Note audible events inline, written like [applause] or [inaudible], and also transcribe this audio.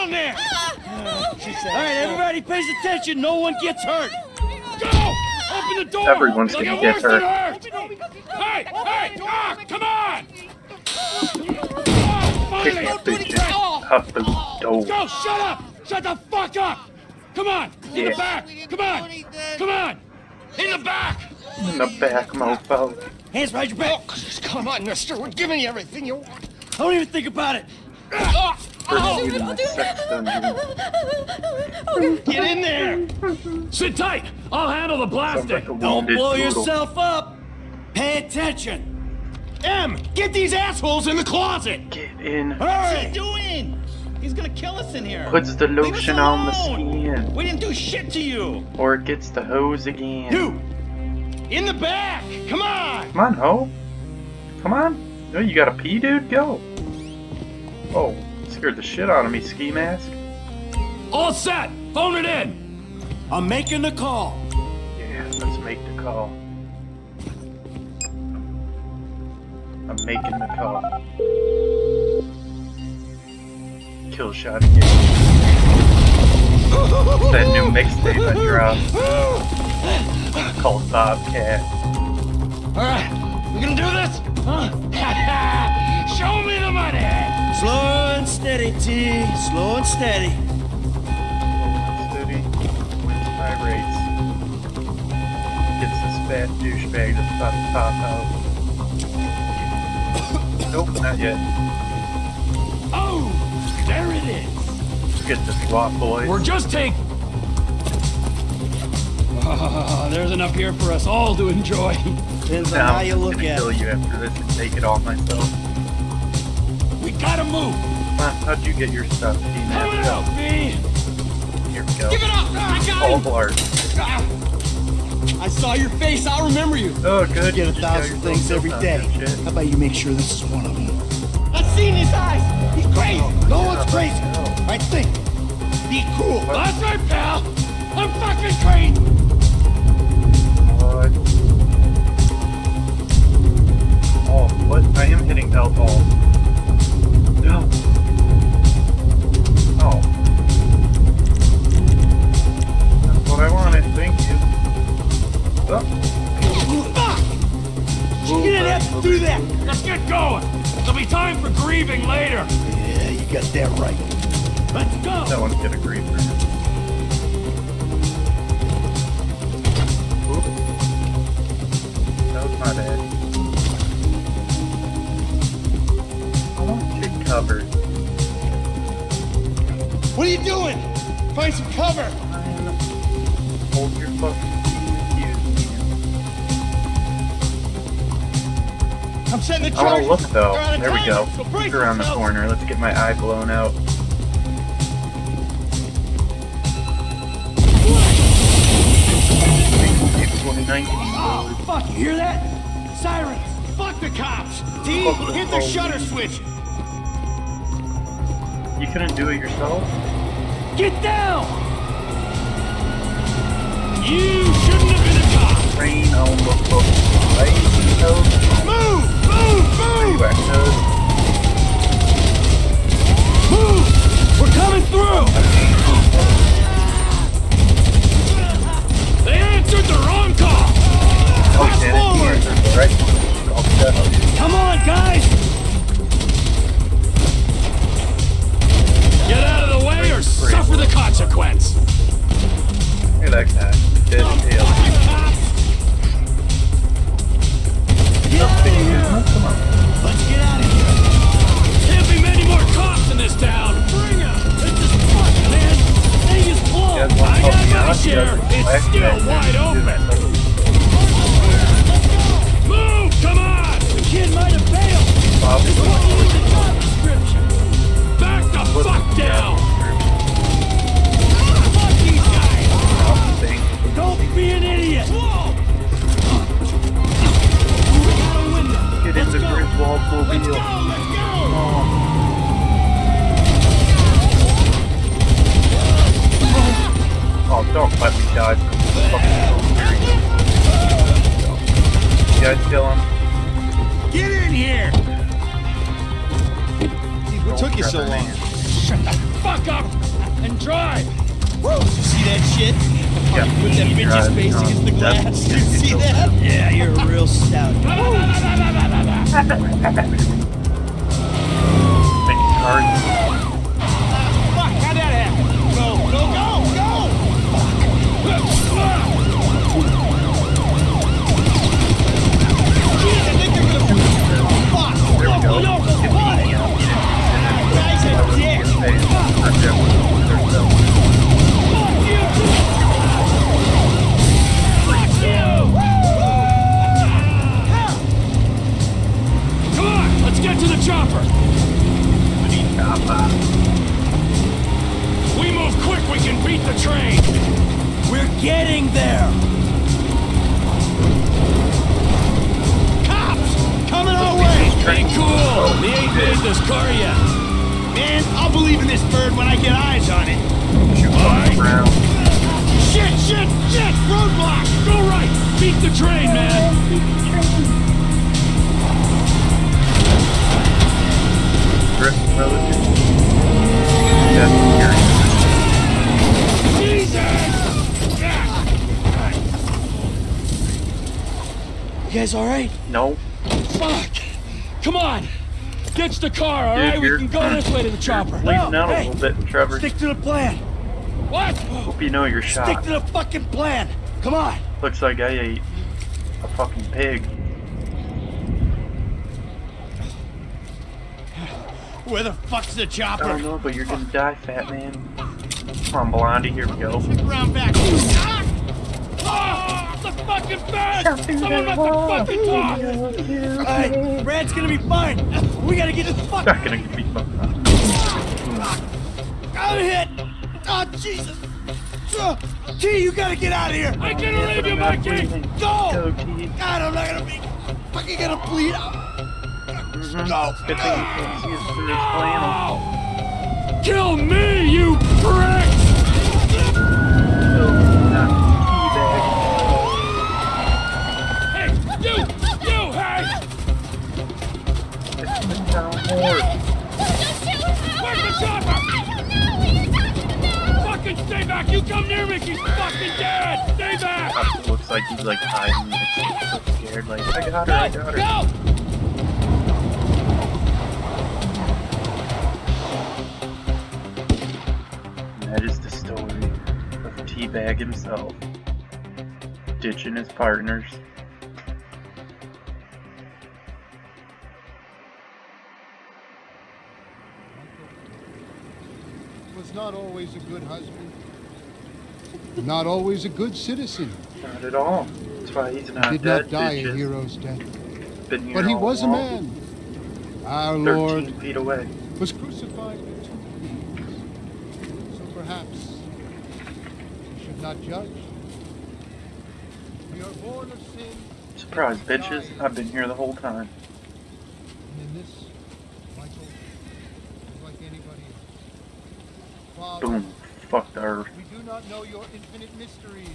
down there! All right, everybody pays attention. No one gets hurt. Go! Open the door! Everyone's gonna get get hurt. hurt! Hey! Hey! Doc! Come on! Oh, Kick finally! the bitch out the door. Go! Shut up! Shut the fuck up! Come on! In Yeah. the back! Come on! Come on! In the back! In the back, mofo. Hands behind your back. Come on, mister. We're giving you everything you want. I don't even think about it. Ah! First you in the sex dungeon. Get in there! Sit tight! I'll handle the Sounds blasting! like Don't blow poodle. yourself up. Pay attention. M! Get these assholes in the closet! Get in. Hurry. What's he doing? He's gonna kill us in here. Puts the lotion on the skin. We didn't do shit to you. Or it gets the hose again. You! In the back! Come on! Come on, ho. Come on. No, you gotta pee, dude? Go. Oh, scared the shit out of me, ski mask. All set! Phone it in! I'm making the call. Yeah, let's make the call. I'm making the call. Kill shot again. that new mixtape I dropped called Bobcat. Alright, we gonna do this? Huh? [laughs] Show me the money! Slow and steady, T. Slow and steady. Steady wins my race. Gets this fat douchebag that's about to pop out. [coughs] Nope, not yet. Oh! There it is! Get the SWAT boys. We're just take. Ah, [laughs] there's enough here for us all to enjoy. Depends on Now how I'm you just look gonna at kill it. you after this and take it all myself. We gotta move. Huh, how'd you get your stuff, Coming T-Man? out, B. Here we go. Give it up! I got All him! blart. I saw your face. I'll remember you. Oh, good. You Get a you thousand things built every on day. that shit. How about you make sure this is one of them? I've seen his eyes. He's crazy. No one's crazy. I think. Be cool. That's right, pal. I'm fucking crazy. What? Oh, what? I am hitting L ball. No. Oh. That's what I wanted. Thank you. Oh. You didn't have to do that. Let's get going. There'll be time for grieving later. Yeah, you got that right. Let's go. That one's gonna grieve my bad. I want to take cover. What are you doing? Find some cover. Hold your fucking I'm setting the want charge. to look though. There we go. Look around the corner. Let's get my eye blown out. April 19. Oh, fuck, you hear that? Sirens. Fuck the cops. T, the hit the shutter switch. You couldn't do it yourself? Get down! You shouldn't have been a cop. Rain on the fucking right. Move, move, move, move. We're coming my out? You share. guys It's still wide open. Move, come on. The kid might have failed! Bob, This wasn't in the job description! Back the fuck down. Let me die from this fucking You guys kill him. Get in here. What took you so long? Shut the fuck up. And drive! Woo! You see that shit? Yeah, Put that bitch's drive, face um, against the that's- glass. You see that? Yeah, you're a real stout. Make cars. Fuck, Hey, cool. We ain't made this car yet. Man, I'll believe in this bird when I get eyes on it. Shoot fucking around. Shit, shit, shit! Roadblock! Go right. Beat the train, man. Drift relative. That's You guys all right? scary. No. Come on. Ditch the car, all Dude, right? We can go this way to the chopper. Bleeding out a Hey, little bit, Trevor. Stick to the plan. What? Hope you know your Stick to the fucking plan. Come on. Looks like I ate a fucking pig. Where the fuck's the chopper? I don't know, but you're gonna die, fat man. Come on, Blondie, here we go. Stick around back. Ah! The fucking bed! Someone must have fucking talk! Alright, Brad's gonna be fine. We gotta get the fuck Not gonna be fucking I'm hit! Oh, Jesus! Uh, T, you gotta get out of here! I can relieve you, Mikey! Go! Go, God, I'm not gonna be fucking gonna bleed out! Go! Good thing you can't see his flannel. Kill me, you prick! Come near me, she's fucking dead! Stay back! Looks like he's like hiding, like, so scared. Like I got her, I got her. Go! That is the story of Teabag himself, ditching his partners. was not always a good husband, not always a good citizen. Not at all. That's why he's not Did not die a hero's death. Been But he was a man. Our 13 Lord feet away. was crucified with two thieves. So perhaps we should not judge. We are born of sin, Surprise, bitches. I've been here the whole time. and in this, Michael is like anybody else. Father, Boom. Fucked our we do not know your infinite mysteries.